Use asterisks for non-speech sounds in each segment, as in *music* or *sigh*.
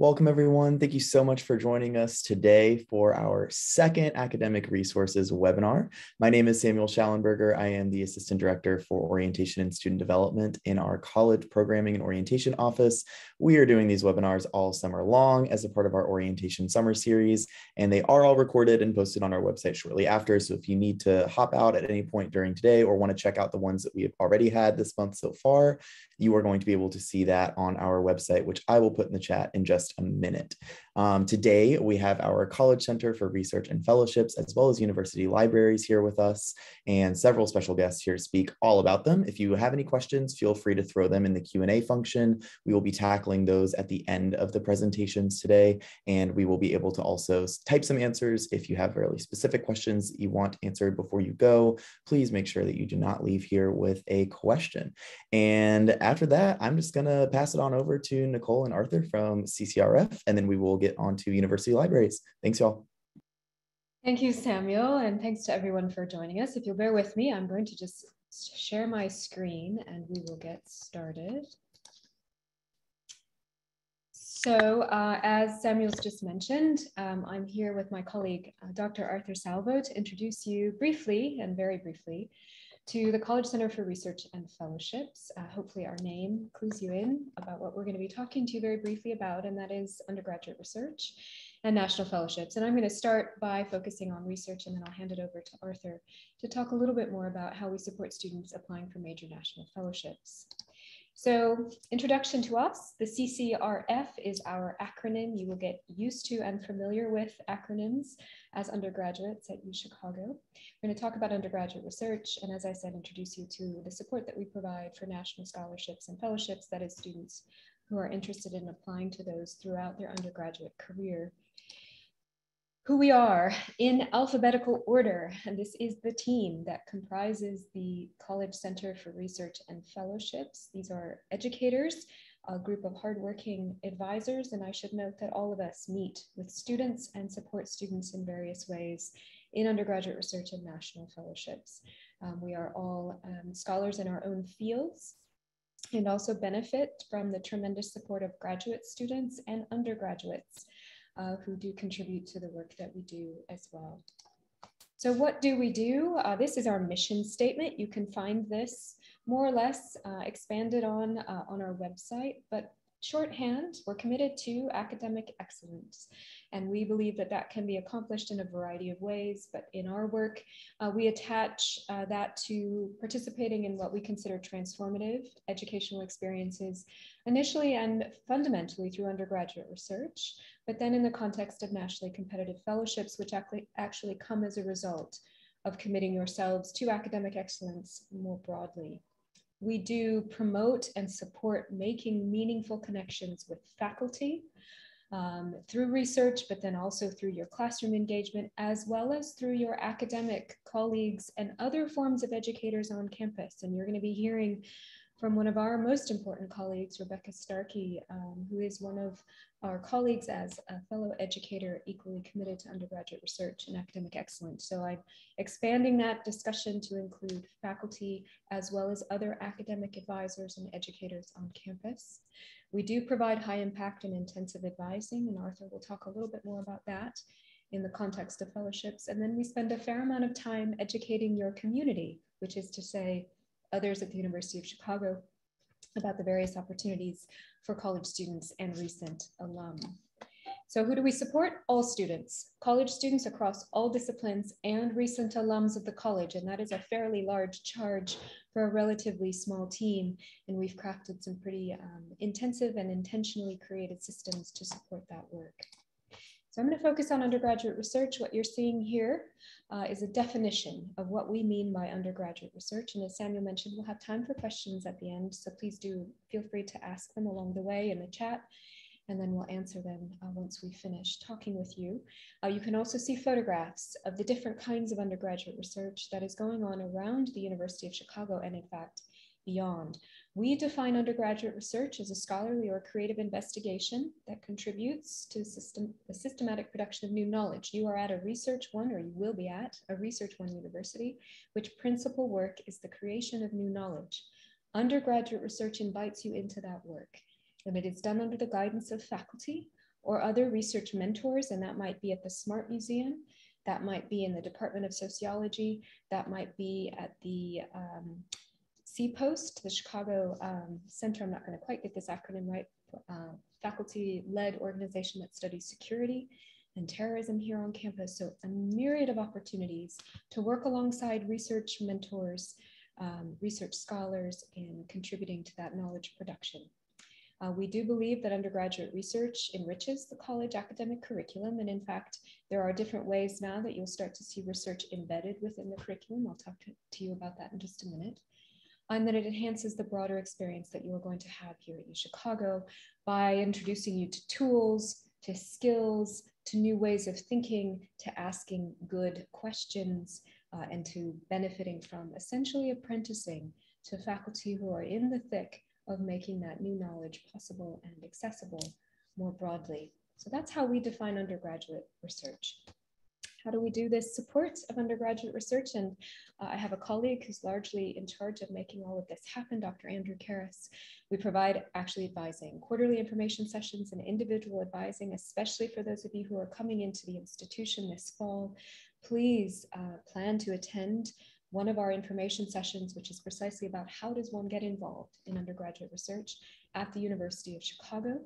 Welcome, everyone. Thank you so much for joining us today for our second Academic Resources webinar. My name is Samuel Schallenberger. I am the Assistant Director for Orientation and Student Development in our College Programming and Orientation Office. We are doing these webinars all summer long as a part of our Orientation Summer Series, and they are all recorded and posted on our website shortly after. So if you need to hop out at any point during today or want to check out the ones that we have already had this month so far, you are going to be able to see that on our website, which I will put in the chat in just a minute. Um, today, we have our College Center for Research and Fellowships, as well as university libraries here with us, and several special guests here speak all about them. If you have any questions, feel free to throw them in the Q&A function. We will be tackling those at the end of the presentations today, and we will be able to also type some answers. If you have really specific questions you want answered before you go, please make sure that you do not leave here with a question. And after that, I'm just gonna pass it on over to Nicole and Arthur from CCRF, and then we will get get onto university libraries. Thanks, y'all. Thank you, Samuel, and thanks to everyone for joining us. If you'll bear with me, I'm going to just share my screen and we will get started. So uh, as Samuel's just mentioned, um, I'm here with my colleague, uh, Dr. Arthur Salvo, to introduce you briefly and very briefly to the College Center for Research and Fellowships. Uh, hopefully our name clues you in about what we're going to be talking to you very briefly about, and that is undergraduate research and national fellowships. And I'm going to start by focusing on research, and then I'll hand it over to Arthur to talk a little bit more about how we support students applying for major national fellowships. So introduction to us, the CCRF is our acronym. You will get used to and familiar with acronyms as undergraduates at UChicago. We're going to talk about undergraduate research and as I said, introduce you to the support that we provide for national scholarships and fellowships, that is students who are interested in applying to those throughout their undergraduate career who we are in alphabetical order. And this is the team that comprises the College Center for Research and Fellowships. These are educators, a group of hardworking advisors. And I should note that all of us meet with students and support students in various ways in undergraduate research and national fellowships. Um, we are all um, scholars in our own fields and also benefit from the tremendous support of graduate students and undergraduates uh, who do contribute to the work that we do as well. So what do we do? Uh, this is our mission statement. You can find this more or less uh, expanded on uh, on our website, but shorthand, we're committed to academic excellence. And we believe that that can be accomplished in a variety of ways. But in our work, uh, we attach uh, that to participating in what we consider transformative educational experiences, initially and fundamentally through undergraduate research, but then in the context of nationally competitive fellowships, which actually come as a result of committing yourselves to academic excellence more broadly. We do promote and support making meaningful connections with faculty, um, through research, but then also through your classroom engagement, as well as through your academic colleagues and other forms of educators on campus. And you're going to be hearing from one of our most important colleagues, Rebecca Starkey, um, who is one of our colleagues as a fellow educator equally committed to undergraduate research and academic excellence. So I'm expanding that discussion to include faculty as well as other academic advisors and educators on campus. We do provide high impact and intensive advising, and Arthur will talk a little bit more about that in the context of fellowships. And then we spend a fair amount of time educating your community, which is to say, others at the University of Chicago about the various opportunities for college students and recent alum. So who do we support? All students, college students across all disciplines and recent alums of the college. And that is a fairly large charge for a relatively small team. And we've crafted some pretty um, intensive and intentionally created systems to support that work. So I'm going to focus on undergraduate research. What you're seeing here uh, is a definition of what we mean by undergraduate research. And as Samuel mentioned, we'll have time for questions at the end. So please do feel free to ask them along the way in the chat, and then we'll answer them uh, once we finish talking with you. Uh, you can also see photographs of the different kinds of undergraduate research that is going on around the University of Chicago and in fact, beyond. We define undergraduate research as a scholarly or creative investigation that contributes to system, the systematic production of new knowledge. You are at a Research One, or you will be at a Research One university, which principal work is the creation of new knowledge. Undergraduate research invites you into that work, and it is done under the guidance of faculty or other research mentors, and that might be at the SMART Museum, that might be in the Department of Sociology, that might be at the um, CPOST, the Chicago um, Center, I'm not going to quite get this acronym right, uh, faculty led organization that studies security and terrorism here on campus. So, a myriad of opportunities to work alongside research mentors, um, research scholars, in contributing to that knowledge production. Uh, we do believe that undergraduate research enriches the college academic curriculum. And in fact, there are different ways now that you'll start to see research embedded within the curriculum. I'll talk to, to you about that in just a minute. And that it enhances the broader experience that you are going to have here at UChicago by introducing you to tools, to skills, to new ways of thinking, to asking good questions, uh, and to benefiting from essentially apprenticing to faculty who are in the thick of making that new knowledge possible and accessible more broadly. So that's how we define undergraduate research. How do we do this support of undergraduate research? And uh, I have a colleague who's largely in charge of making all of this happen, Dr. Andrew Karras. We provide actually advising, quarterly information sessions and individual advising, especially for those of you who are coming into the institution this fall. Please uh, plan to attend one of our information sessions, which is precisely about how does one get involved in undergraduate research at the University of Chicago.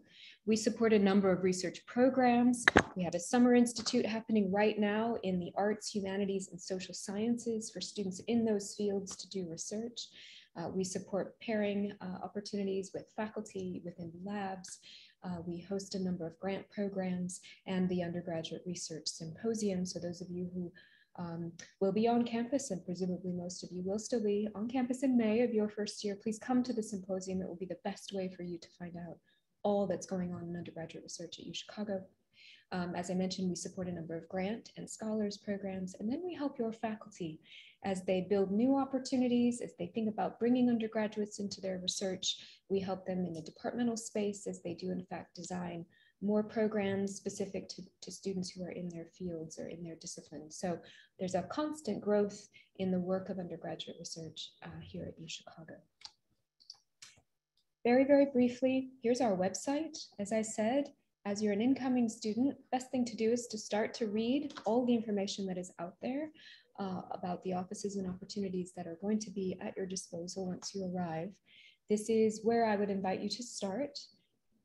We support a number of research programs. We have a summer institute happening right now in the arts, humanities, and social sciences for students in those fields to do research. Uh, we support pairing uh, opportunities with faculty within labs. Uh, we host a number of grant programs and the undergraduate research symposium. So those of you who um, will be on campus, and presumably most of you will still be on campus in May of your first year. Please come to the symposium. It will be the best way for you to find out all that's going on in undergraduate research at UChicago. Um, as I mentioned, we support a number of grant and scholars programs, and then we help your faculty as they build new opportunities, as they think about bringing undergraduates into their research. We help them in the departmental space as they do, in fact, design more programs specific to, to students who are in their fields or in their disciplines. So there's a constant growth in the work of undergraduate research uh, here at UChicago. Very, very briefly, here's our website. As I said, as you're an incoming student, best thing to do is to start to read all the information that is out there uh, about the offices and opportunities that are going to be at your disposal once you arrive. This is where I would invite you to start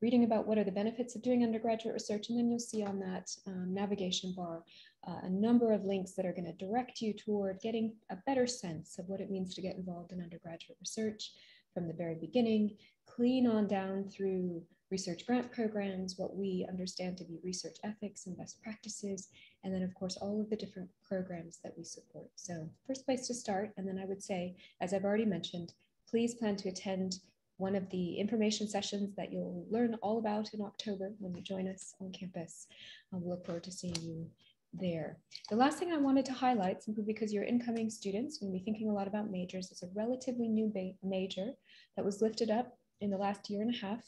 reading about what are the benefits of doing undergraduate research, and then you'll see on that um, navigation bar uh, a number of links that are going to direct you toward getting a better sense of what it means to get involved in undergraduate research from the very beginning, clean on down through research grant programs, what we understand to be research ethics and best practices, and then of course all of the different programs that we support. So first place to start, and then I would say, as I've already mentioned, please plan to attend one of the information sessions that you'll learn all about in October when you join us on campus. Uh, we look forward to seeing you there. The last thing I wanted to highlight, simply because you're incoming students, when we're thinking a lot about majors, is a relatively new major that was lifted up in the last year and a half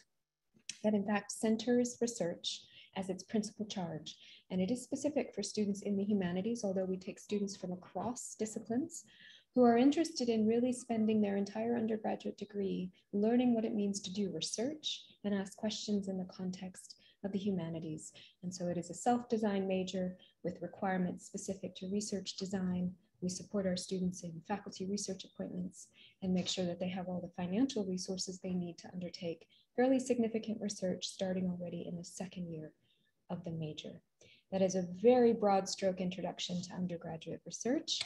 that in fact centers research as its principal charge. And it is specific for students in the humanities, although we take students from across disciplines who are interested in really spending their entire undergraduate degree learning what it means to do research and ask questions in the context of the humanities. And so it is a self-design major with requirements specific to research design. We support our students in faculty research appointments and make sure that they have all the financial resources they need to undertake fairly significant research starting already in the second year of the major. That is a very broad stroke introduction to undergraduate research.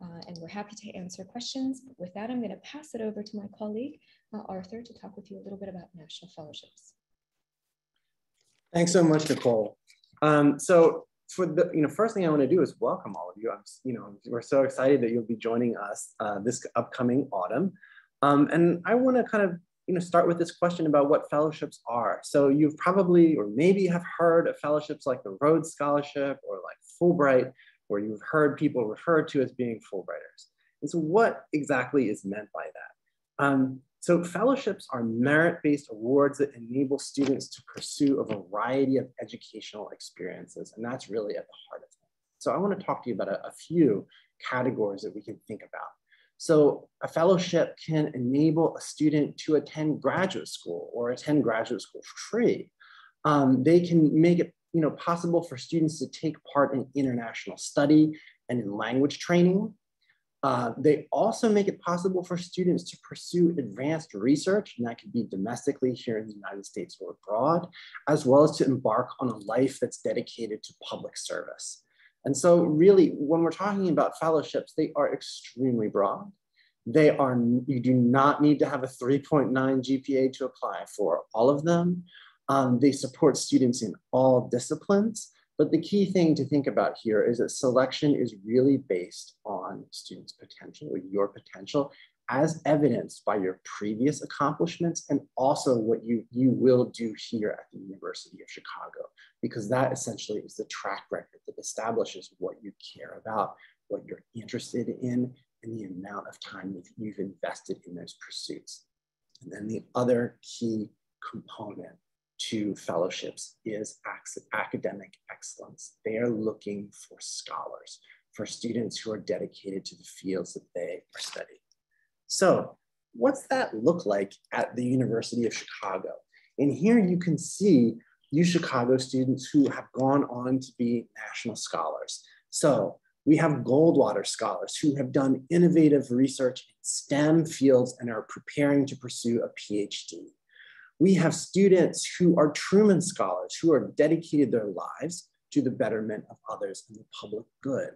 Uh, and we're happy to answer questions. But with that, I'm going to pass it over to my colleague, uh, Arthur, to talk with you a little bit about national fellowships. Thanks so much, Nicole. Um, so for the, you know, first thing I want to do is welcome all of you. I'm, you know, we're so excited that you'll be joining us uh, this upcoming autumn. Um, and I want to kind of, you know, start with this question about what fellowships are. So you've probably, or maybe have heard of fellowships like the Rhodes Scholarship or like Fulbright, or you've heard people referred to as being Fulbrighters. And so what exactly is meant by that? Um, so fellowships are merit-based awards that enable students to pursue a variety of educational experiences. And that's really at the heart of it. So I wanna talk to you about a, a few categories that we can think about. So a fellowship can enable a student to attend graduate school or attend graduate school free. Um, they can make it you know, possible for students to take part in international study and in language training. Uh, they also make it possible for students to pursue advanced research, and that could be domestically here in the United States or abroad, as well as to embark on a life that's dedicated to public service. And so really, when we're talking about fellowships, they are extremely broad. They are, you do not need to have a 3.9 GPA to apply for all of them. Um, they support students in all disciplines. But the key thing to think about here is that selection is really based on students' potential or your potential as evidenced by your previous accomplishments and also what you, you will do here at the University of Chicago, because that essentially is the track record that establishes what you care about, what you're interested in, and the amount of time you've invested in those pursuits. And then the other key component to fellowships is academic excellence. They are looking for scholars, for students who are dedicated to the fields that they are studying. So what's that look like at the University of Chicago? And here you can see U Chicago students who have gone on to be national scholars. So we have Goldwater scholars who have done innovative research in STEM fields and are preparing to pursue a PhD. We have students who are Truman Scholars who have dedicated their lives to the betterment of others and the public good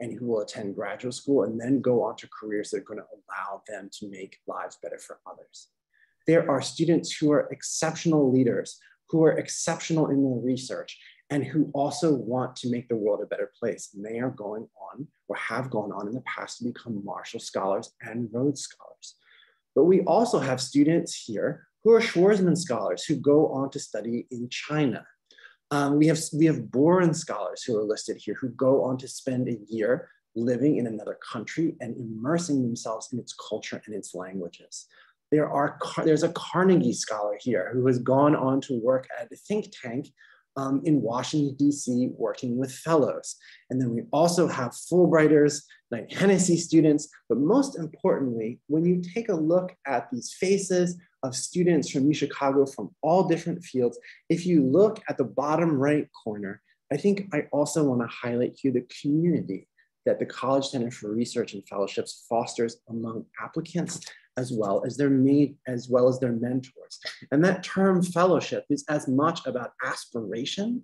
and who will attend graduate school and then go on to careers that are going to allow them to make lives better for others. There are students who are exceptional leaders, who are exceptional in their research, and who also want to make the world a better place. And they are going on or have gone on in the past to become Marshall Scholars and Rhodes Scholars. But we also have students here who are Schwarzman scholars who go on to study in China. Um, we, have, we have Boren scholars who are listed here who go on to spend a year living in another country and immersing themselves in its culture and its languages. There are, there's a Carnegie scholar here who has gone on to work at a think tank um, in Washington, DC, working with fellows. And then we also have Fulbrighters, Knight Hennessy students, but most importantly, when you take a look at these faces of students from UChicago from all different fields, if you look at the bottom right corner, I think I also wanna highlight here the community that the College Center for Research and Fellowships fosters among applicants as well as their made as well as their mentors. And that term fellowship is as much about aspiration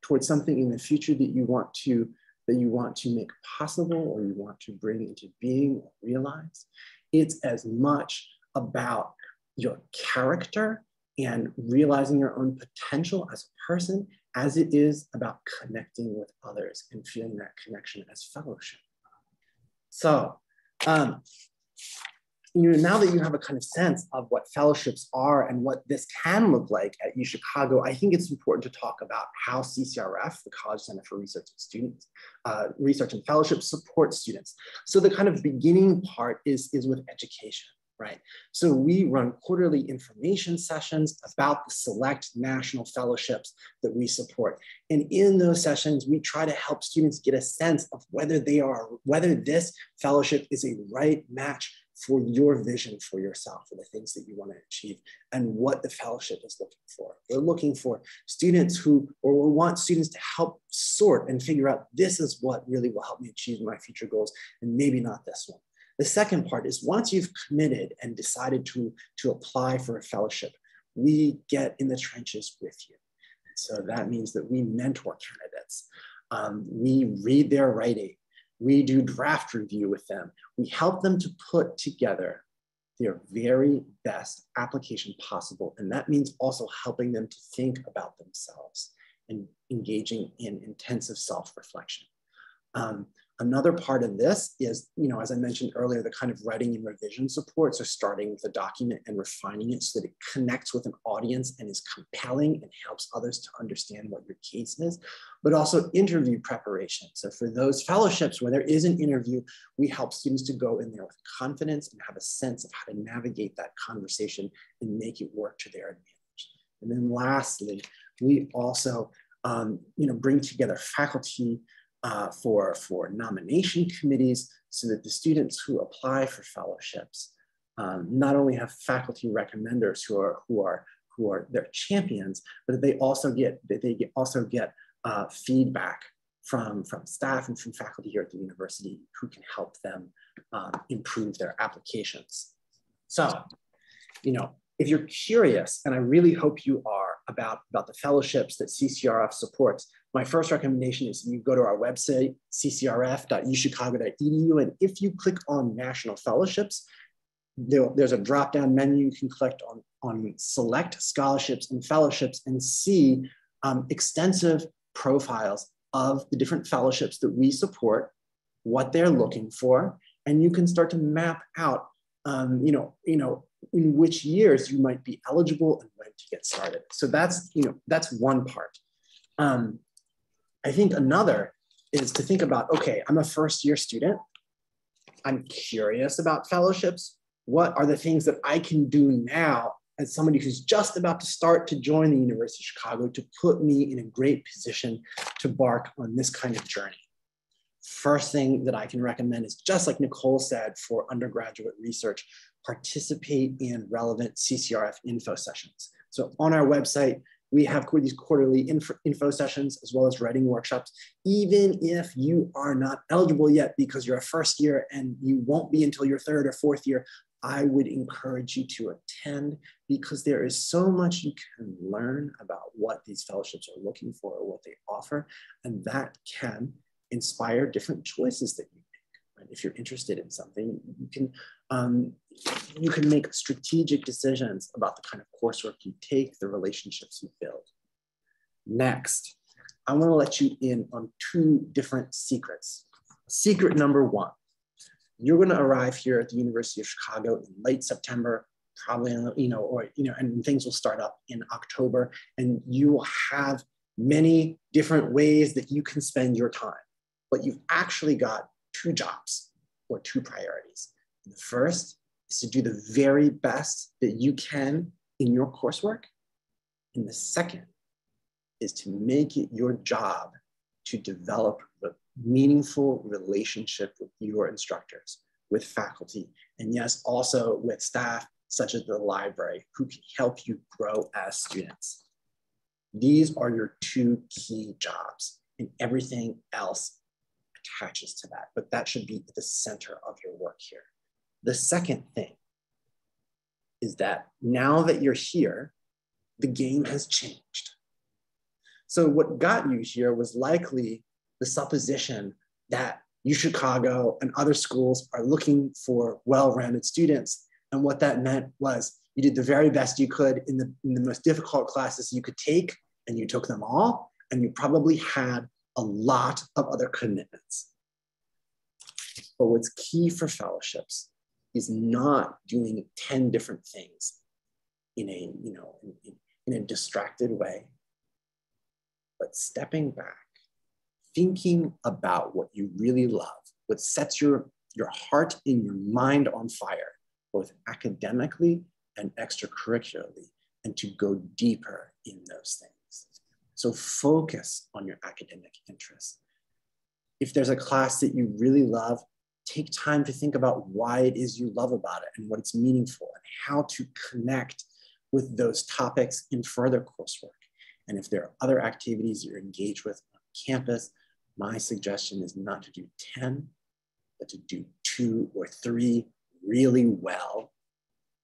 towards something in the future that you want to that you want to make possible or you want to bring into being or realize. It's as much about your character and realizing your own potential as a person as it is about connecting with others and feeling that connection as fellowship. So um, you know, now that you have a kind of sense of what fellowships are and what this can look like at UChicago, I think it's important to talk about how CCRF, the College Center for Research and Students, uh, Research and Fellowship supports students. So the kind of beginning part is, is with education right? So we run quarterly information sessions about the select national fellowships that we support. And in those sessions, we try to help students get a sense of whether they are, whether this fellowship is a right match for your vision for yourself, for the things that you want to achieve, and what the fellowship is looking for. We're looking for students who, or we want students to help sort and figure out this is what really will help me achieve my future goals, and maybe not this one. The second part is once you've committed and decided to, to apply for a fellowship, we get in the trenches with you. So that means that we mentor candidates. Um, we read their writing. We do draft review with them. We help them to put together their very best application possible. And that means also helping them to think about themselves and engaging in intensive self-reflection. Um, Another part of this is, you know, as I mentioned earlier, the kind of writing and revision support. So starting with a document and refining it so that it connects with an audience and is compelling and helps others to understand what your case is, but also interview preparation. So for those fellowships where there is an interview, we help students to go in there with confidence and have a sense of how to navigate that conversation and make it work to their advantage. And then lastly, we also um, you know, bring together faculty uh, for, for nomination committees so that the students who apply for fellowships um, not only have faculty recommenders who are, who are who are their champions, but they also get they get, also get uh, feedback from, from staff and from faculty here at the university who can help them um, improve their applications. So, you know, if you're curious, and I really hope you are about, about the fellowships that CCRF supports, my first recommendation is you go to our website, ccrf.uchicago.edu, and if you click on national fellowships, there, there's a drop-down menu you can click on, on select scholarships and fellowships and see um, extensive profiles of the different fellowships that we support, what they're looking for, and you can start to map out, um, you know, you know, in which years you might be eligible and when to get started. So that's, you know, that's one part. Um, I think another is to think about, okay, I'm a first year student. I'm curious about fellowships. What are the things that I can do now as somebody who's just about to start to join the University of Chicago to put me in a great position to embark on this kind of journey. First thing that I can recommend is just like Nicole said for undergraduate research, participate in relevant CCRF info sessions. So on our website, we have these quarterly info, sessions as well as writing workshops, even if you are not eligible yet because you're a first year and you won't be until your third or fourth year. I would encourage you to attend because there is so much you can learn about what these fellowships are looking for or what they offer, and that can inspire different choices that you make. Right? If you're interested in something, you can um, you can make strategic decisions about the kind of coursework you take, the relationships you build. Next, I want to let you in on two different secrets. Secret number one you're going to arrive here at the University of Chicago in late September, probably, you know, or, you know, and things will start up in October, and you will have many different ways that you can spend your time. But you've actually got two jobs or two priorities. The first is to do the very best that you can in your coursework. And the second is to make it your job to develop a meaningful relationship with your instructors, with faculty, and yes, also with staff such as the library who can help you grow as students. These are your two key jobs and everything else attaches to that, but that should be at the center of your work here. The second thing is that now that you're here, the game has changed. So what got you here was likely the supposition that UChicago and other schools are looking for well-rounded students. And what that meant was you did the very best you could in the, in the most difficult classes you could take, and you took them all, and you probably had a lot of other commitments. But what's key for fellowships is not doing 10 different things in a, you know, in, in a distracted way, but stepping back thinking about what you really love, what sets your, your heart and your mind on fire, both academically and extracurricularly, and to go deeper in those things. So focus on your academic interests. If there's a class that you really love, take time to think about why it is you love about it and what it's meaningful and how to connect with those topics in further coursework. And if there are other activities you're engaged with on campus, my suggestion is not to do 10, but to do two or three really well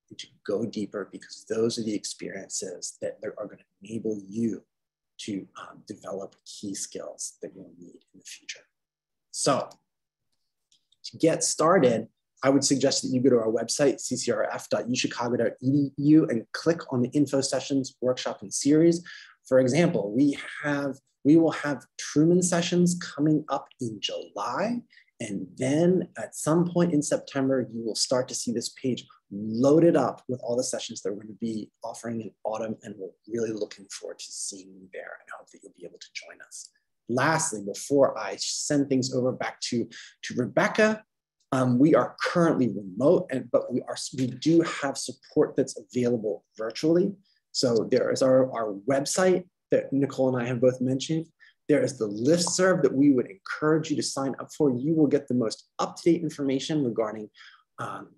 and to go deeper because those are the experiences that are going to enable you to um, develop key skills that you'll need in the future. So to get started, I would suggest that you go to our website, ccrf.uchicago.edu and click on the info sessions, workshop, and series. For example, we have we will have Truman sessions coming up in July. And then at some point in September, you will start to see this page loaded up with all the sessions that we're going to be offering in autumn. And we're really looking forward to seeing you there and hope that you'll be able to join us. Lastly, before I send things over back to, to Rebecca, um, we are currently remote, and but we are we do have support that's available virtually. So there is our, our website that Nicole and I have both mentioned. There is the list serve that we would encourage you to sign up for. You will get the most up-to-date information regarding um,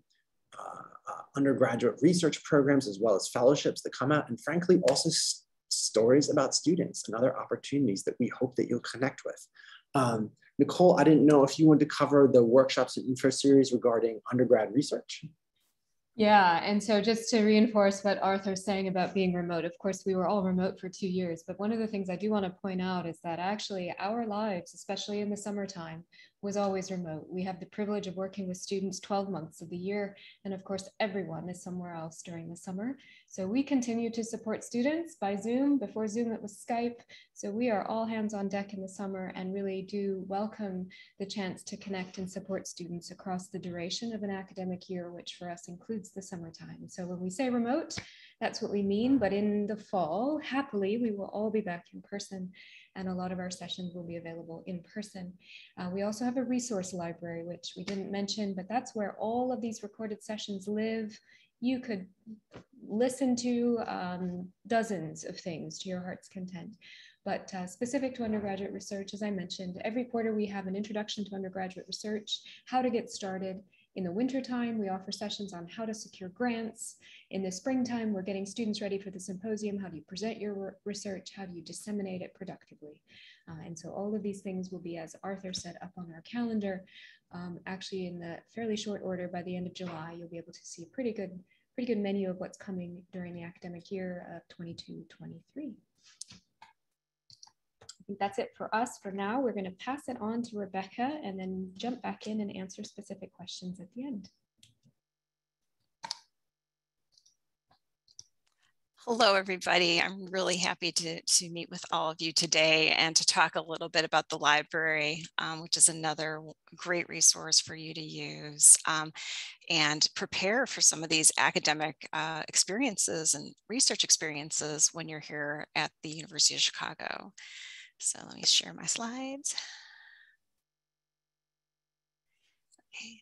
uh, uh, undergraduate research programs as well as fellowships that come out, and frankly, also stories about students and other opportunities that we hope that you'll connect with. Um, Nicole, I didn't know if you wanted to cover the workshops and info series regarding undergrad research. Yeah, and so just to reinforce what Arthur's saying about being remote, of course, we were all remote for two years, but one of the things I do want to point out is that actually our lives, especially in the summertime, was always remote. We have the privilege of working with students 12 months of the year. And of course, everyone is somewhere else during the summer. So we continue to support students by Zoom. Before Zoom, it was Skype. So we are all hands on deck in the summer and really do welcome the chance to connect and support students across the duration of an academic year, which for us includes the summertime. So when we say remote, that's what we mean. But in the fall, happily, we will all be back in person and a lot of our sessions will be available in person. Uh, we also have a resource library, which we didn't mention, but that's where all of these recorded sessions live. You could listen to um, dozens of things to your heart's content. But uh, specific to undergraduate research, as I mentioned, every quarter we have an introduction to undergraduate research, how to get started, in the wintertime, we offer sessions on how to secure grants. In the springtime, we're getting students ready for the symposium. How do you present your research? How do you disseminate it productively? Uh, and so all of these things will be, as Arthur said, up on our calendar. Um, actually, in the fairly short order, by the end of July, you'll be able to see a pretty good, pretty good menu of what's coming during the academic year of 22-23 think that's it for us for now. We're going to pass it on to Rebecca and then jump back in and answer specific questions at the end. Hello, everybody. I'm really happy to, to meet with all of you today and to talk a little bit about the library, um, which is another great resource for you to use um, and prepare for some of these academic uh, experiences and research experiences when you're here at the University of Chicago. So let me share my slides. Okay.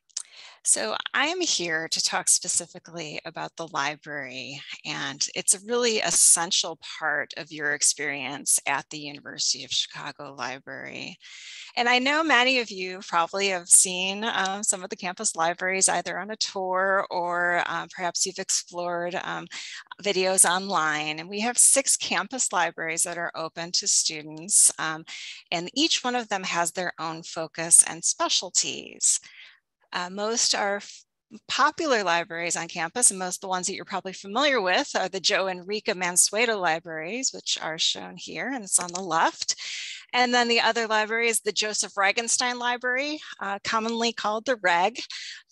So I am here to talk specifically about the library, and it's a really essential part of your experience at the University of Chicago Library. And I know many of you probably have seen um, some of the campus libraries either on a tour or um, perhaps you've explored um, videos online. And we have six campus libraries that are open to students, um, and each one of them has their own focus and specialties. Uh, most are popular libraries on campus, and most of the ones that you're probably familiar with are the Joe and Rika Mansueto libraries, which are shown here, and it's on the left. And then the other library is the Joseph Regenstein Library, uh, commonly called the REG,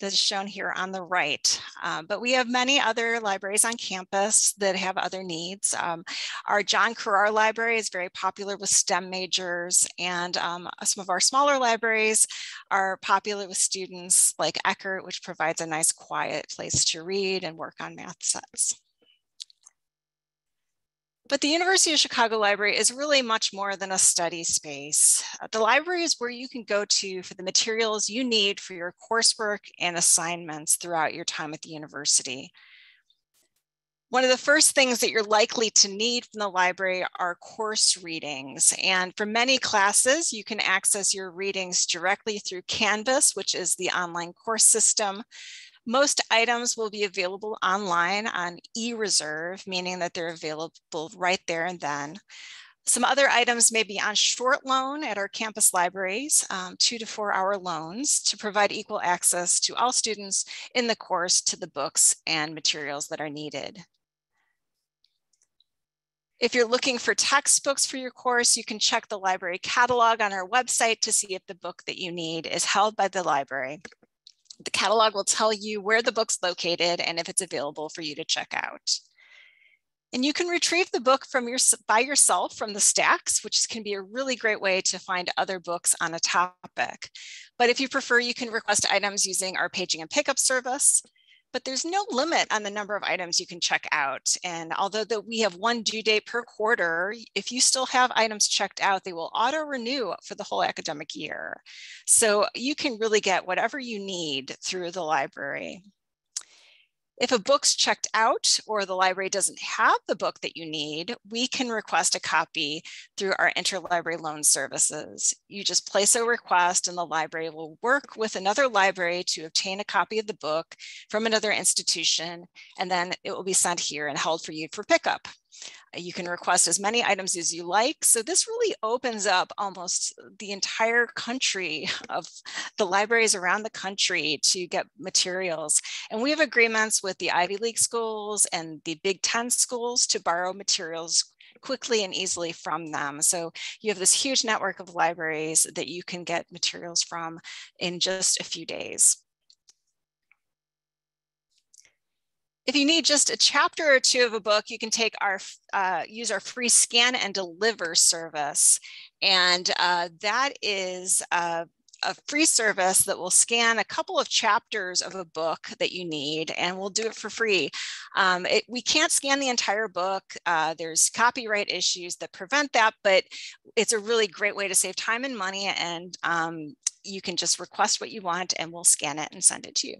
that's shown here on the right. Um, but we have many other libraries on campus that have other needs. Um, our John Crerar Library is very popular with STEM majors, and um, some of our smaller libraries are popular with students like Eckhart, which provides a nice quiet place to read and work on math sets. But the University of Chicago Library is really much more than a study space. Uh, the library is where you can go to for the materials you need for your coursework and assignments throughout your time at the university. One of the first things that you're likely to need from the library are course readings. And for many classes, you can access your readings directly through Canvas, which is the online course system. Most items will be available online on e-reserve, meaning that they're available right there and then. Some other items may be on short loan at our campus libraries, um, two to four hour loans to provide equal access to all students in the course to the books and materials that are needed. If you're looking for textbooks for your course, you can check the library catalog on our website to see if the book that you need is held by the library the catalog will tell you where the book's located and if it's available for you to check out. And you can retrieve the book from your, by yourself from the stacks, which can be a really great way to find other books on a topic. But if you prefer, you can request items using our paging and pickup service but there's no limit on the number of items you can check out. And although that we have one due date per quarter, if you still have items checked out, they will auto renew for the whole academic year. So you can really get whatever you need through the library. If a book's checked out or the library doesn't have the book that you need, we can request a copy through our interlibrary loan services. You just place a request and the library will work with another library to obtain a copy of the book from another institution, and then it will be sent here and held for you for pickup. You can request as many items as you like. So this really opens up almost the entire country *laughs* of the libraries around the country to get materials. And we have agreements with the Ivy League schools and the Big Ten schools to borrow materials quickly and easily from them. So you have this huge network of libraries that you can get materials from in just a few days. If you need just a chapter or two of a book, you can take our uh, use our free scan and deliver service. And uh, that is a free service that will scan a couple of chapters of a book that you need and we'll do it for free. Um, it, we can't scan the entire book. Uh, there's copyright issues that prevent that, but it's a really great way to save time and money and um, you can just request what you want and we'll scan it and send it to you.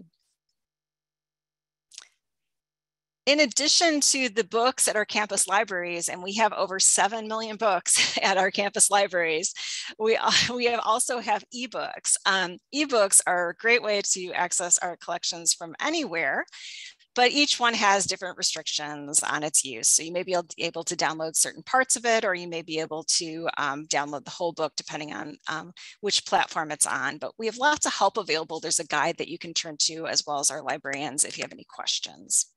In addition to the books at our campus libraries, and we have over 7 million books *laughs* at our campus libraries, we, *laughs* we also have ebooks. Um, ebooks are a great way to access our collections from anywhere, but each one has different restrictions on its use. So you may be able to download certain parts of it, or you may be able to um, download the whole book depending on um, which platform it's on. But we have lots of help available. There's a guide that you can turn to as well as our librarians if you have any questions.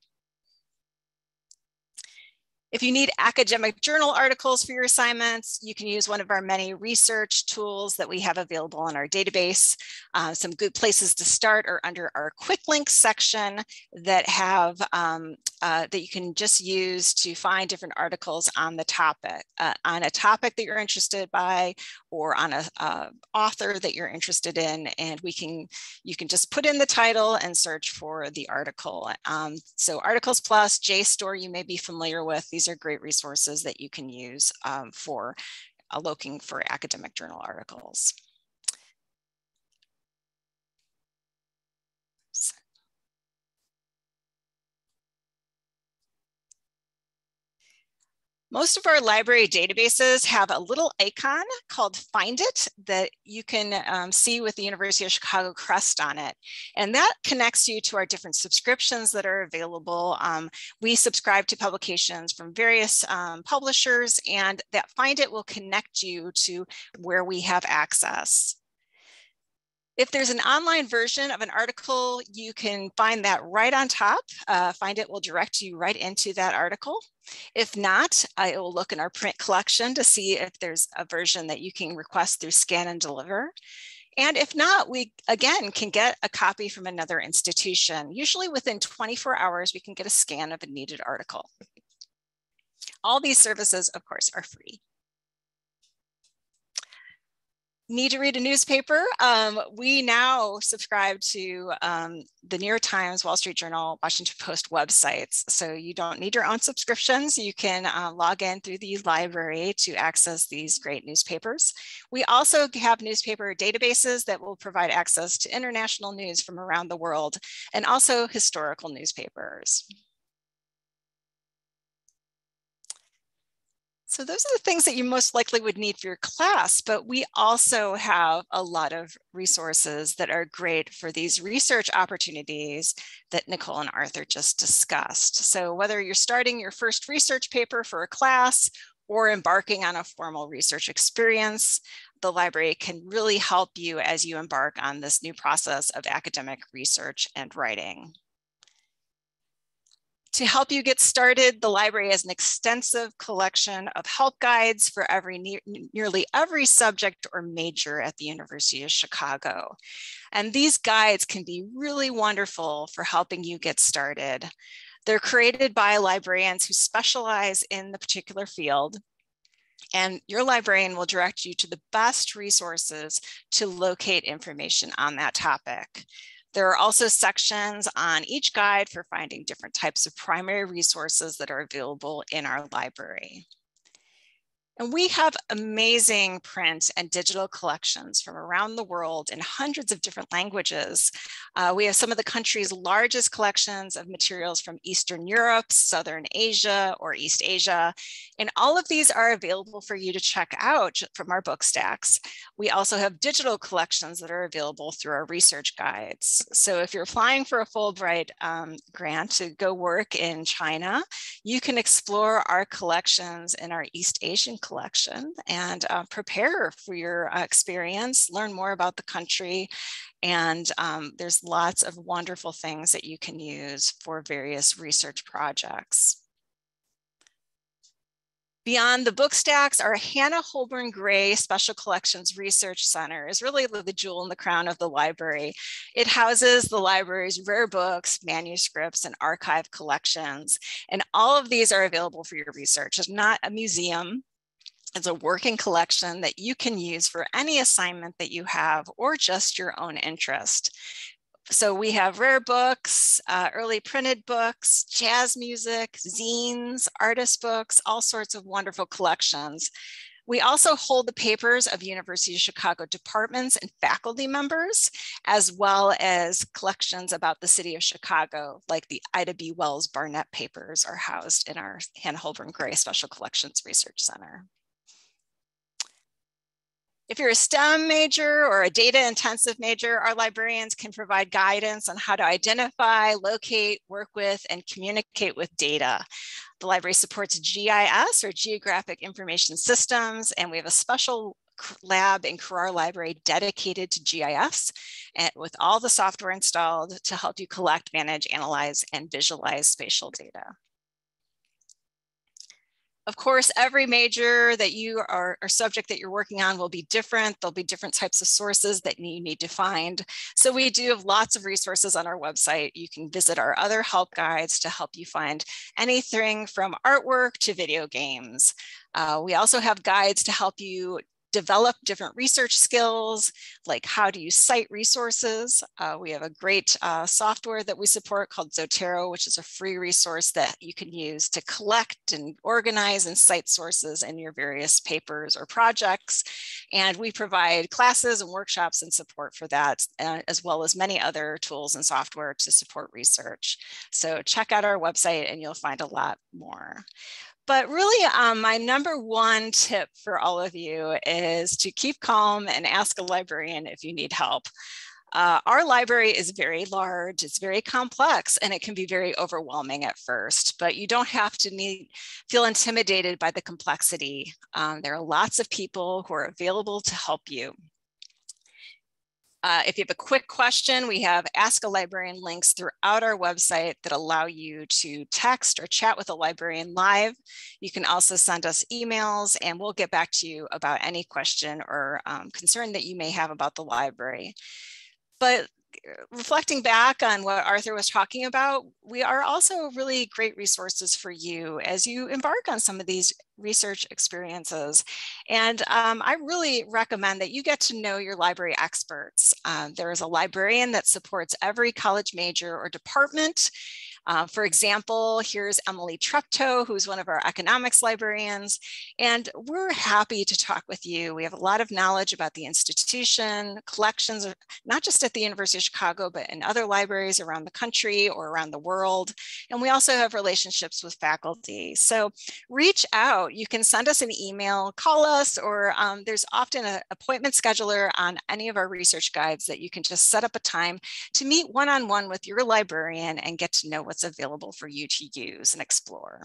If you need academic journal articles for your assignments, you can use one of our many research tools that we have available in our database. Uh, some good places to start are under our quick links section that have um, uh, that you can just use to find different articles on the topic, uh, on a topic that you're interested by, or on a author that you're interested in, and we can you can just put in the title and search for the article. Um, so Articles Plus, JSTOR, you may be familiar with. These are great resources that you can use um, for uh, looking for academic journal articles. Most of our library databases have a little icon called Find It that you can um, see with the University of Chicago crest on it. And that connects you to our different subscriptions that are available. Um, we subscribe to publications from various um, publishers and that Find It will connect you to where we have access. If there's an online version of an article, you can find that right on top. Uh, find it will direct you right into that article. If not, I will look in our print collection to see if there's a version that you can request through scan and deliver. And if not, we again can get a copy from another institution. Usually within 24 hours, we can get a scan of a needed article. All these services, of course, are free need to read a newspaper, um, we now subscribe to um, the New York Times, Wall Street Journal, Washington Post websites. So you don't need your own subscriptions. You can uh, log in through the library to access these great newspapers. We also have newspaper databases that will provide access to international news from around the world and also historical newspapers. So those are the things that you most likely would need for your class, but we also have a lot of resources that are great for these research opportunities that Nicole and Arthur just discussed. So whether you're starting your first research paper for a class or embarking on a formal research experience, the library can really help you as you embark on this new process of academic research and writing. To help you get started, the library has an extensive collection of help guides for every ne nearly every subject or major at the University of Chicago. And these guides can be really wonderful for helping you get started. They're created by librarians who specialize in the particular field. And your librarian will direct you to the best resources to locate information on that topic. There are also sections on each guide for finding different types of primary resources that are available in our library. And we have amazing print and digital collections from around the world in hundreds of different languages. Uh, we have some of the country's largest collections of materials from Eastern Europe, Southern Asia, or East Asia. And all of these are available for you to check out from our book stacks. We also have digital collections that are available through our research guides. So if you're applying for a Fulbright um, grant to go work in China, you can explore our collections in our East Asian collection and uh, prepare for your uh, experience, learn more about the country. And um, there's lots of wonderful things that you can use for various research projects. Beyond the book stacks, our Hanna Holborn Gray Special Collections Research Center is really the jewel in the crown of the library. It houses the library's rare books, manuscripts, and archive collections. And all of these are available for your research. It's not a museum. It's a working collection that you can use for any assignment that you have or just your own interest. So we have rare books, uh, early printed books, jazz music, zines, artist books, all sorts of wonderful collections. We also hold the papers of University of Chicago departments and faculty members, as well as collections about the city of Chicago, like the Ida B. Wells Barnett papers are housed in our Hanna Holborn Gray Special Collections Research Center. If you're a STEM major or a data intensive major, our librarians can provide guidance on how to identify, locate, work with, and communicate with data. The library supports GIS or Geographic Information Systems, and we have a special lab in Crerar Library dedicated to GIS and with all the software installed to help you collect, manage, analyze, and visualize spatial data. Of course, every major that you are or subject that you're working on will be different. There'll be different types of sources that you need to find. So we do have lots of resources on our website. You can visit our other help guides to help you find anything from artwork to video games. Uh, we also have guides to help you develop different research skills, like how do you cite resources. Uh, we have a great uh, software that we support called Zotero, which is a free resource that you can use to collect and organize and cite sources in your various papers or projects. And we provide classes and workshops and support for that, uh, as well as many other tools and software to support research. So check out our website and you'll find a lot more. But really, um, my number one tip for all of you is to keep calm and ask a librarian if you need help. Uh, our library is very large, it's very complex, and it can be very overwhelming at first, but you don't have to need, feel intimidated by the complexity. Um, there are lots of people who are available to help you. Uh, if you have a quick question, we have Ask a Librarian links throughout our website that allow you to text or chat with a librarian live. You can also send us emails and we'll get back to you about any question or um, concern that you may have about the library. But reflecting back on what Arthur was talking about, we are also really great resources for you as you embark on some of these research experiences. And um, I really recommend that you get to know your library experts. Um, there is a librarian that supports every college major or department uh, for example, here's Emily Treptow, who's one of our economics librarians, and we're happy to talk with you. We have a lot of knowledge about the institution, collections, not just at the University of Chicago, but in other libraries around the country or around the world. And we also have relationships with faculty. So reach out. You can send us an email, call us, or um, there's often an appointment scheduler on any of our research guides that you can just set up a time to meet one-on-one -on -one with your librarian and get to know what's available for you to use and explore.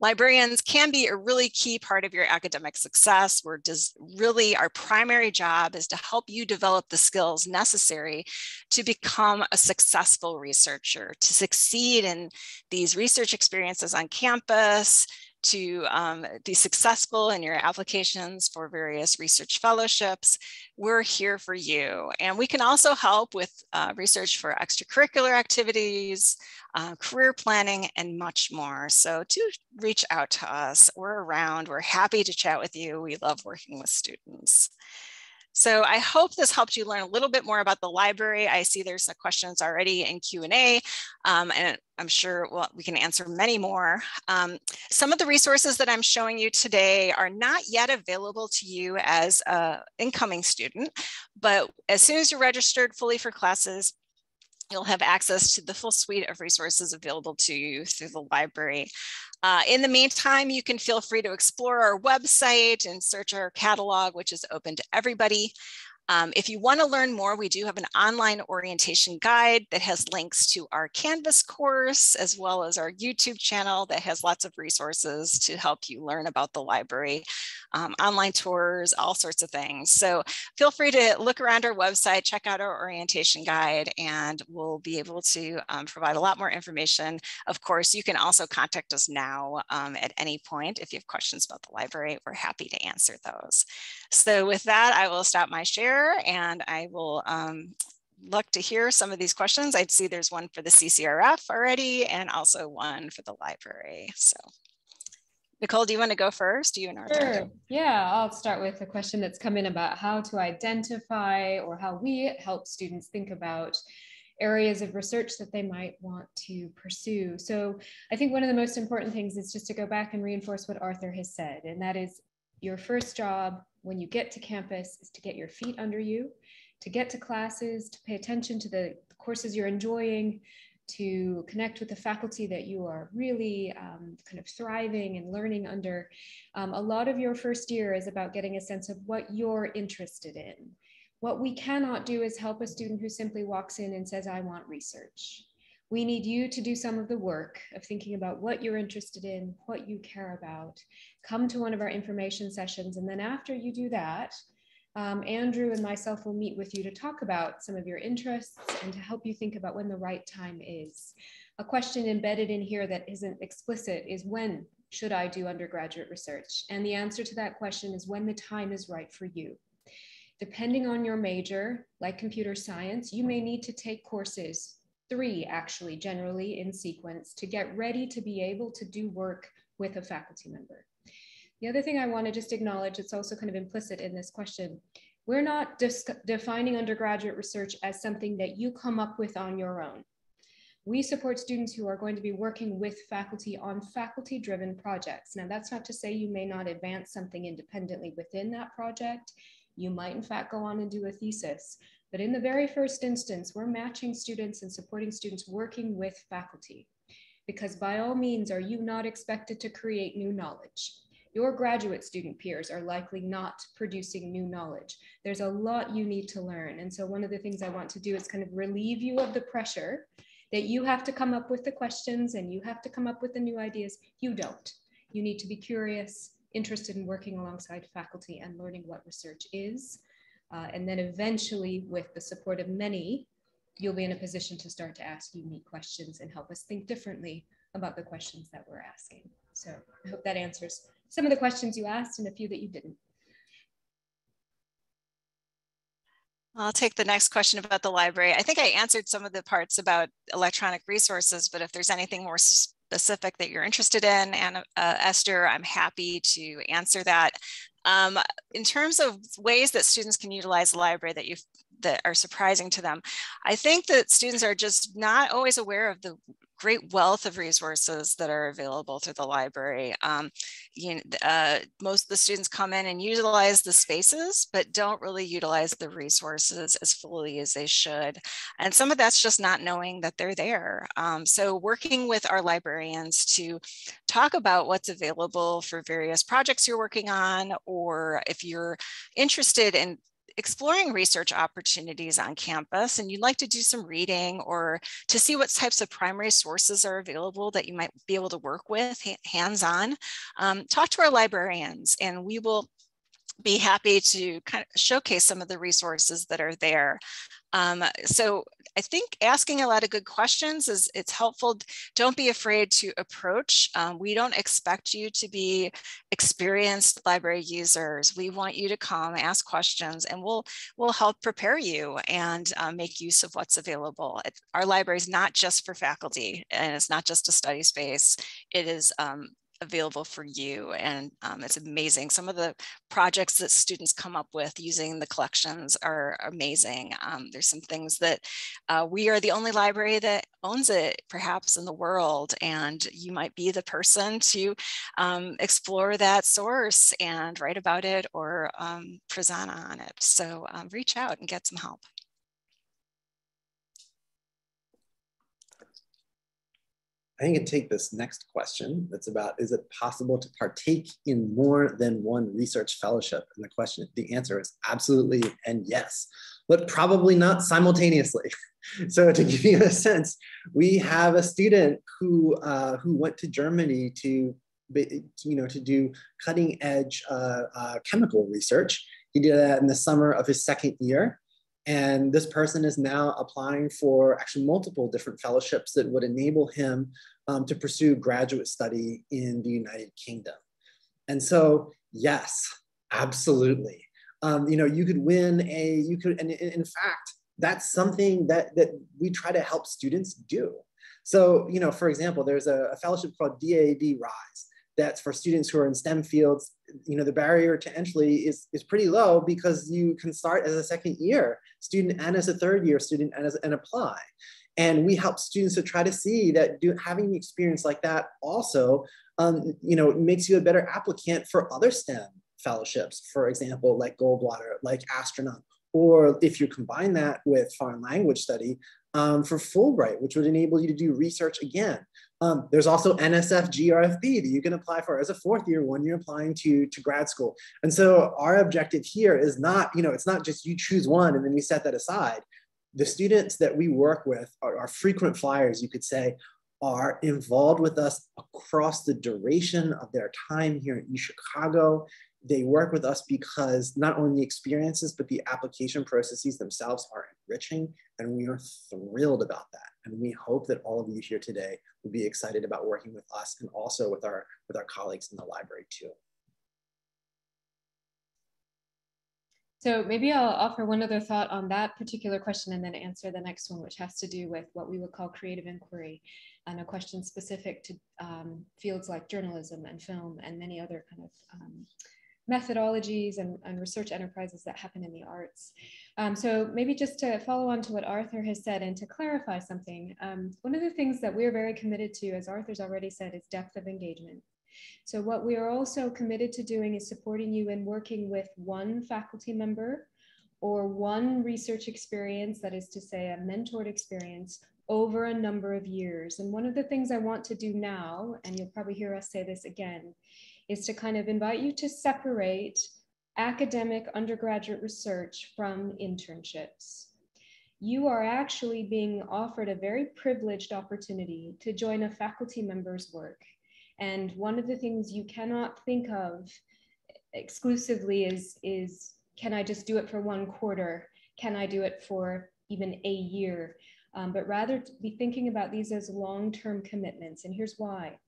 Librarians can be a really key part of your academic success. We're just really, our primary job is to help you develop the skills necessary to become a successful researcher, to succeed in these research experiences on campus, to um, be successful in your applications for various research fellowships, we're here for you. And we can also help with uh, research for extracurricular activities, uh, career planning, and much more. So do reach out to us. We're around. We're happy to chat with you. We love working with students. So I hope this helped you learn a little bit more about the library. I see there's some questions already in Q&A, um, and I'm sure well, we can answer many more. Um, some of the resources that I'm showing you today are not yet available to you as an incoming student, but as soon as you're registered fully for classes, you'll have access to the full suite of resources available to you through the library. Uh, in the meantime, you can feel free to explore our website and search our catalog, which is open to everybody. Um, if you want to learn more, we do have an online orientation guide that has links to our Canvas course, as well as our YouTube channel that has lots of resources to help you learn about the library, um, online tours, all sorts of things. So feel free to look around our website, check out our orientation guide, and we'll be able to um, provide a lot more information. Of course, you can also contact us now um, at any point if you have questions about the library. We're happy to answer those. So with that, I will stop my share and I will um, look to hear some of these questions. I'd see there's one for the CCRF already and also one for the library. So Nicole, do you want to go first? You and Arthur? Sure. Yeah, I'll start with a question that's come in about how to identify or how we help students think about areas of research that they might want to pursue. So I think one of the most important things is just to go back and reinforce what Arthur has said, and that is your first job when you get to campus is to get your feet under you, to get to classes, to pay attention to the courses you're enjoying, to connect with the faculty that you are really um, kind of thriving and learning under. Um, a lot of your first year is about getting a sense of what you're interested in. What we cannot do is help a student who simply walks in and says, I want research. We need you to do some of the work of thinking about what you're interested in, what you care about. Come to one of our information sessions. And then after you do that, um, Andrew and myself will meet with you to talk about some of your interests and to help you think about when the right time is. A question embedded in here that isn't explicit is when should I do undergraduate research? And the answer to that question is when the time is right for you. Depending on your major, like computer science, you may need to take courses three actually generally in sequence to get ready to be able to do work with a faculty member. The other thing I want to just acknowledge, it's also kind of implicit in this question. We're not defining undergraduate research as something that you come up with on your own. We support students who are going to be working with faculty on faculty driven projects. Now that's not to say you may not advance something independently within that project. You might in fact go on and do a thesis, but in the very first instance, we're matching students and supporting students working with faculty. Because by all means, are you not expected to create new knowledge? Your graduate student peers are likely not producing new knowledge. There's a lot you need to learn. And so one of the things I want to do is kind of relieve you of the pressure that you have to come up with the questions and you have to come up with the new ideas. You don't. You need to be curious, interested in working alongside faculty and learning what research is. Uh, and then eventually, with the support of many, you'll be in a position to start to ask unique questions and help us think differently about the questions that we're asking. So I hope that answers some of the questions you asked and a few that you didn't. I'll take the next question about the library. I think I answered some of the parts about electronic resources, but if there's anything more specific that you're interested in, and uh, Esther, I'm happy to answer that. Um, in terms of ways that students can utilize the library that you that are surprising to them, I think that students are just not always aware of the great wealth of resources that are available through the library. Um, you uh, most of the students come in and utilize the spaces, but don't really utilize the resources as fully as they should. And some of that's just not knowing that they're there. Um, so working with our librarians to talk about what's available for various projects you're working on, or if you're interested in exploring research opportunities on campus and you'd like to do some reading or to see what types of primary sources are available that you might be able to work with hands-on, um, talk to our librarians and we will be happy to kind of showcase some of the resources that are there. Um, so I think asking a lot of good questions is it's helpful. Don't be afraid to approach. Um, we don't expect you to be experienced library users. We want you to come, ask questions, and we'll we'll help prepare you and uh, make use of what's available. It, our library is not just for faculty, and it's not just a study space. It is um, available for you. And um, it's amazing. Some of the projects that students come up with using the collections are amazing. Um, there's some things that uh, we are the only library that owns it perhaps in the world. And you might be the person to um, explore that source and write about it or um, present on it. So um, reach out and get some help. I think I take this next question that's about, is it possible to partake in more than one research fellowship? And the question, the answer is absolutely and yes, but probably not simultaneously. *laughs* so to give you a sense, we have a student who, uh, who went to Germany to, you know, to do cutting edge uh, uh, chemical research. He did that in the summer of his second year. And this person is now applying for actually multiple different fellowships that would enable him um, to pursue graduate study in the United Kingdom. And so, yes, absolutely. Um, you know, you could win a, you could, and in fact, that's something that, that we try to help students do. So, you know, for example, there's a, a fellowship called DAAD Rise that's for students who are in STEM fields. You know, the barrier to entry is, is pretty low because you can start as a second year student and as a third year student and, as, and apply. And we help students to try to see that do, having an experience like that also, um, you know, makes you a better applicant for other STEM fellowships, for example, like Goldwater, like astronaut, or if you combine that with foreign language study um, for Fulbright, which would enable you to do research again. Um, there's also NSF GRFP that you can apply for as a fourth year when you're applying to, to grad school. And so our objective here is not, you know, it's not just you choose one and then you set that aside the students that we work with are, are frequent flyers, you could say, are involved with us across the duration of their time here in Chicago. They work with us because not only the experiences, but the application processes themselves are enriching, and we are thrilled about that. And we hope that all of you here today will be excited about working with us and also with our, with our colleagues in the library too. So maybe I'll offer one other thought on that particular question and then answer the next one, which has to do with what we would call creative inquiry and a question specific to um, fields like journalism and film and many other kind of um, methodologies and, and, research enterprises that happen in the arts. Um, so maybe just to follow on to what Arthur has said and to clarify something, um, one of the things that we're very committed to, as Arthur's already said, is depth of engagement. So what we are also committed to doing is supporting you in working with one faculty member or one research experience, that is to say a mentored experience over a number of years. And one of the things I want to do now, and you'll probably hear us say this again, is to kind of invite you to separate academic undergraduate research from internships. You are actually being offered a very privileged opportunity to join a faculty member's work and one of the things you cannot think of exclusively is, is can I just do it for one quarter? Can I do it for even a year? Um, but rather be thinking about these as long-term commitments. And here's why.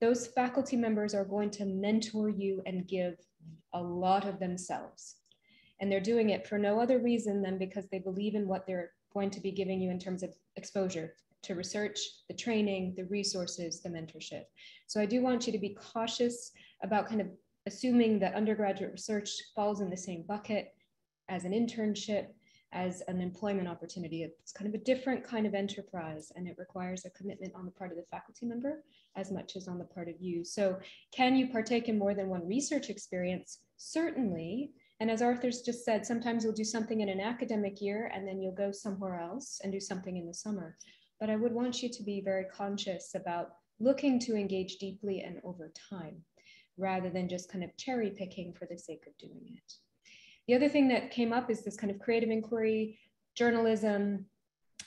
Those faculty members are going to mentor you and give a lot of themselves. And they're doing it for no other reason than because they believe in what they're going to be giving you in terms of exposure to research, the training, the resources, the mentorship. So I do want you to be cautious about kind of assuming that undergraduate research falls in the same bucket as an internship, as an employment opportunity. It's kind of a different kind of enterprise and it requires a commitment on the part of the faculty member as much as on the part of you. So can you partake in more than one research experience? Certainly. And as Arthur's just said, sometimes you'll do something in an academic year and then you'll go somewhere else and do something in the summer but I would want you to be very conscious about looking to engage deeply and over time, rather than just kind of cherry picking for the sake of doing it. The other thing that came up is this kind of creative inquiry, journalism,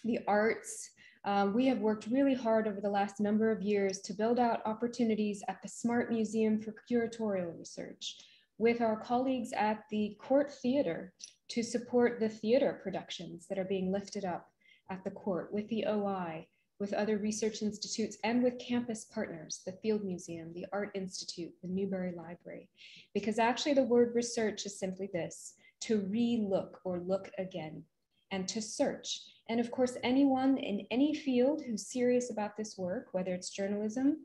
the arts. Um, we have worked really hard over the last number of years to build out opportunities at the Smart Museum for curatorial research with our colleagues at the Court Theater to support the theater productions that are being lifted up at the court with the OI, with other research institutes, and with campus partners, the Field Museum, the Art Institute, the Newberry Library. Because actually the word research is simply this, to re-look or look again, and to search. And of course, anyone in any field who's serious about this work, whether it's journalism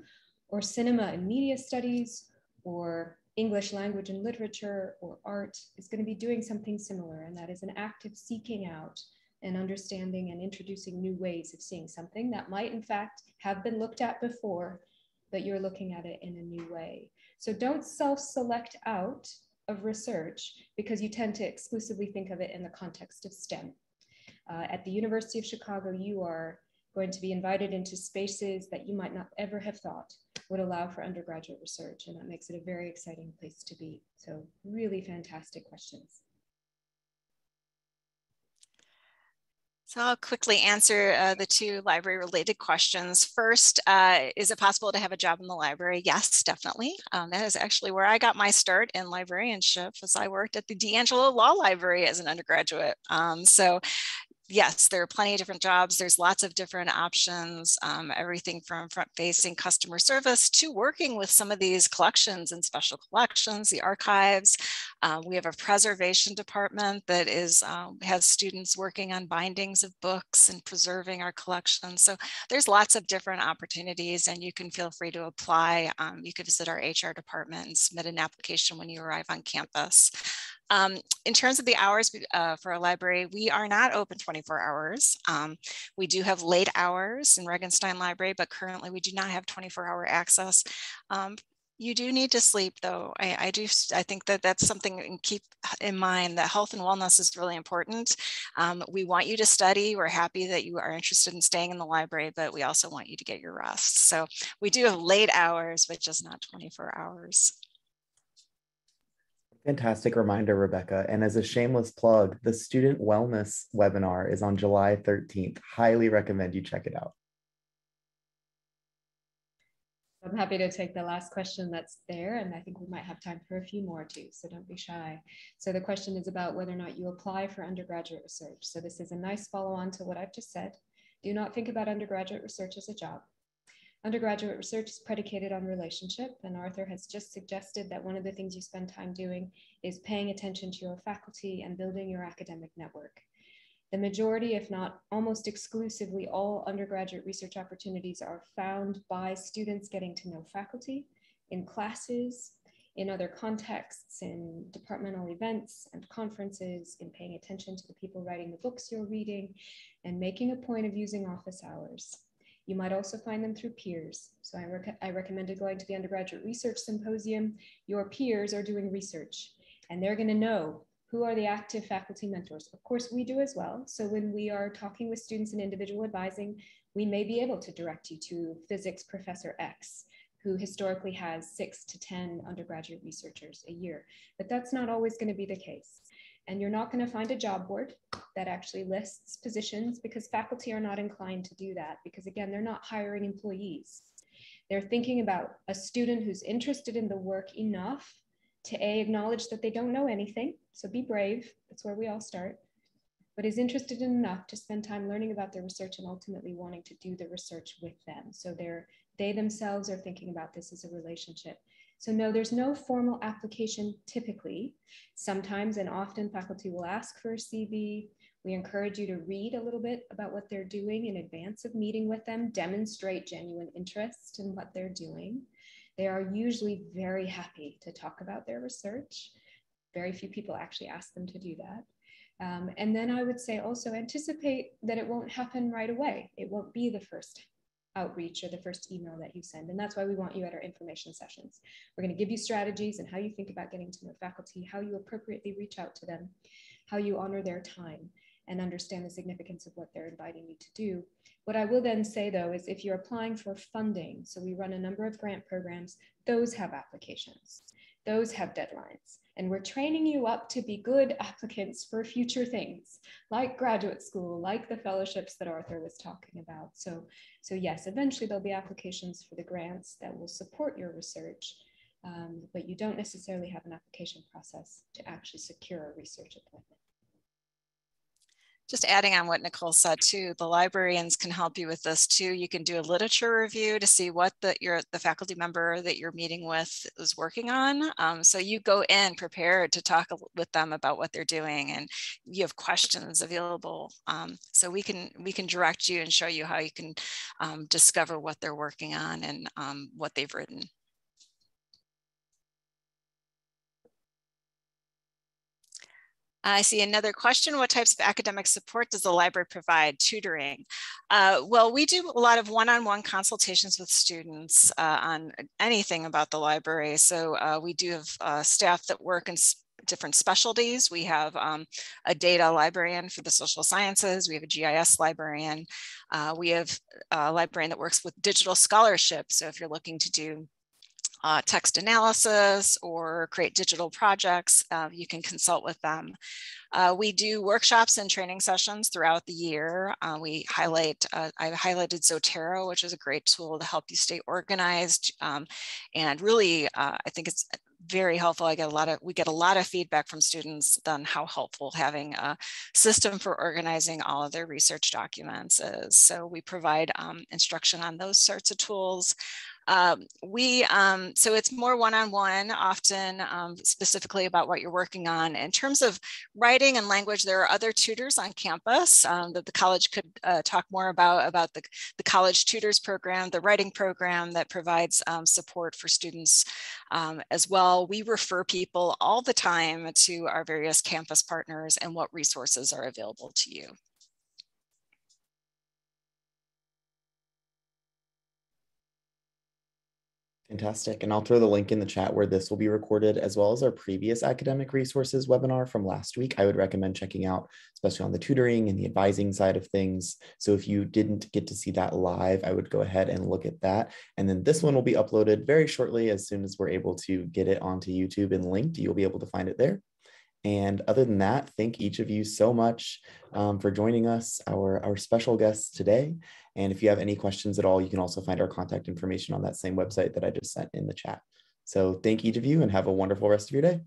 or cinema and media studies, or English language and literature, or art is going to be doing something similar, and that is an active seeking out and understanding and introducing new ways of seeing something that might, in fact, have been looked at before, but you're looking at it in a new way. So don't self select out of research because you tend to exclusively think of it in the context of STEM. Uh, at the University of Chicago, you are going to be invited into spaces that you might not ever have thought would allow for undergraduate research. And that makes it a very exciting place to be. So really fantastic questions. So I'll quickly answer uh, the two library related questions. First, uh, is it possible to have a job in the library? Yes, definitely. Um, that is actually where I got my start in librarianship as I worked at the D'Angelo Law Library as an undergraduate. Um, so yes, there are plenty of different jobs. There's lots of different options, um, everything from front facing customer service to working with some of these collections and special collections, the archives. Um, we have a preservation department that is um, has students working on bindings of books and preserving our collections. So there's lots of different opportunities and you can feel free to apply. Um, you can visit our HR department and submit an application when you arrive on campus. Um, in terms of the hours uh, for a library, we are not open 24 hours. Um, we do have late hours in Regenstein Library, but currently we do not have 24 hour access. Um, you do need to sleep though. I, I, do, I think that that's something to keep in mind that health and wellness is really important. Um, we want you to study. We're happy that you are interested in staying in the library, but we also want you to get your rest. So we do have late hours, but just not 24 hours. Fantastic reminder, Rebecca. And as a shameless plug, the student wellness webinar is on July 13th. Highly recommend you check it out. I'm happy to take the last question that's there, and I think we might have time for a few more too, so don't be shy. So the question is about whether or not you apply for undergraduate research. So this is a nice follow on to what I've just said. Do not think about undergraduate research as a job. Undergraduate research is predicated on relationship, and Arthur has just suggested that one of the things you spend time doing is paying attention to your faculty and building your academic network. The majority, if not almost exclusively, all undergraduate research opportunities are found by students getting to know faculty in classes, in other contexts, in departmental events and conferences, in paying attention to the people writing the books you're reading, and making a point of using office hours. You might also find them through peers. So I, rec I recommended going to the undergraduate research symposium. Your peers are doing research and they're gonna know who are the active faculty mentors. Of course, we do as well. So when we are talking with students in individual advising, we may be able to direct you to physics professor X, who historically has six to 10 undergraduate researchers a year. But that's not always gonna be the case. And you're not going to find a job board that actually lists positions because faculty are not inclined to do that because, again, they're not hiring employees. They're thinking about a student who's interested in the work enough to A, acknowledge that they don't know anything. So be brave. That's where we all start. But is interested in enough to spend time learning about their research and ultimately wanting to do the research with them. So they're, they themselves are thinking about this as a relationship. So no, there's no formal application typically. Sometimes and often faculty will ask for a CV. We encourage you to read a little bit about what they're doing in advance of meeting with them, demonstrate genuine interest in what they're doing. They are usually very happy to talk about their research. Very few people actually ask them to do that. Um, and then I would say also anticipate that it won't happen right away. It won't be the first outreach or the first email that you send. And that's why we want you at our information sessions. We're going to give you strategies and how you think about getting to know faculty, how you appropriately reach out to them, how you honor their time and understand the significance of what they're inviting you to do. What I will then say though is if you're applying for funding, so we run a number of grant programs, those have applications, those have deadlines. And we're training you up to be good applicants for future things like graduate school, like the fellowships that Arthur was talking about. So, so yes, eventually there'll be applications for the grants that will support your research, um, but you don't necessarily have an application process to actually secure a research appointment. Just adding on what Nicole said too, the librarians can help you with this too. You can do a literature review to see what the your the faculty member that you're meeting with is working on. Um, so you go in prepared to talk with them about what they're doing, and you have questions available. Um, so we can we can direct you and show you how you can um, discover what they're working on and um, what they've written. I see another question. What types of academic support does the library provide? Tutoring. Uh, well, we do a lot of one-on-one -on -one consultations with students uh, on anything about the library. So uh, we do have uh, staff that work in different specialties. We have um, a data librarian for the social sciences. We have a GIS librarian. Uh, we have a librarian that works with digital scholarship. So if you're looking to do uh, text analysis or create digital projects, uh, you can consult with them. Uh, we do workshops and training sessions throughout the year. Uh, we highlight, uh, I've highlighted Zotero, which is a great tool to help you stay organized. Um, and really, uh, I think it's very helpful. I get a lot of, we get a lot of feedback from students on how helpful having a system for organizing all of their research documents is. So we provide um, instruction on those sorts of tools. Um, we, um, so it's more one-on-one often um, specifically about what you're working on. In terms of writing and language, there are other tutors on campus um, that the college could uh, talk more about, about the, the college tutors program, the writing program that provides um, support for students um, as well. We refer people all the time to our various campus partners and what resources are available to you. Fantastic. And I'll throw the link in the chat where this will be recorded, as well as our previous academic resources webinar from last week. I would recommend checking out, especially on the tutoring and the advising side of things. So if you didn't get to see that live, I would go ahead and look at that. And then this one will be uploaded very shortly as soon as we're able to get it onto YouTube and linked. You'll be able to find it there. And other than that, thank each of you so much um, for joining us, our, our special guests today. And if you have any questions at all, you can also find our contact information on that same website that I just sent in the chat. So thank each of you and have a wonderful rest of your day.